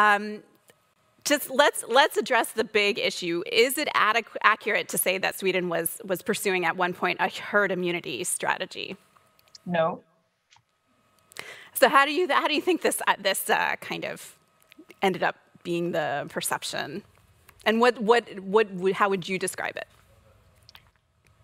Um, just let's let's address the big issue. Is it accurate to say that Sweden was was pursuing at one point a herd immunity strategy? No. So how do you how do you think this uh, this uh, kind of ended up being the perception, and what what what how would you describe it?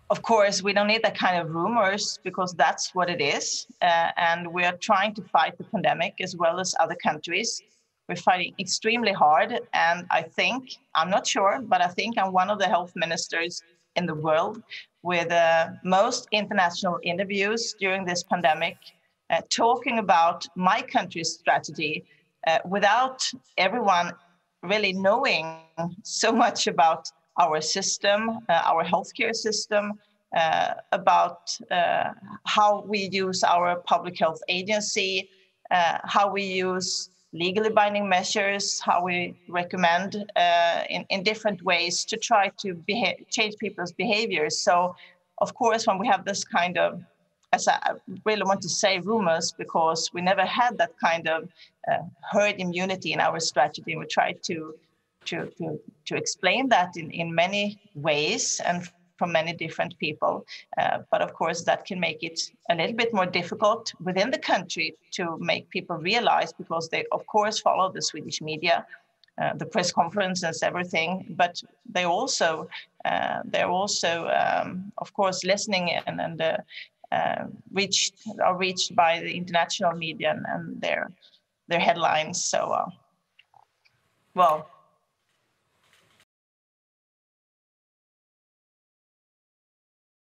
Of course, we don't need that kind of rumors because that's what it is, uh, and we are trying to fight the pandemic as well as other countries. We're fighting extremely hard, and I think I'm not sure, but I think I'm one of the health ministers in the world with uh, most international interviews during this pandemic uh, talking about my country's strategy uh, without everyone really knowing so much about our system, uh, our healthcare system, uh, about uh, how we use our public health agency, how we use legally binding measures, how we recommend in, in different ways to try to change people's behaviors. So, of course, when we have this kind of as I really want to say rumors because we never had that kind of uh, herd immunity in our strategy. We tried to to to, to explain that in, in many ways and from many different people. Uh, but of course, that can make it a little bit more difficult within the country to make people realize because they, of course, follow the Swedish media. Uh, the press conferences, everything, but they also uh, they're also, um, of course, listening and, and uh, uh, reached are reached by the international media and, their their headlines. So, uh, well,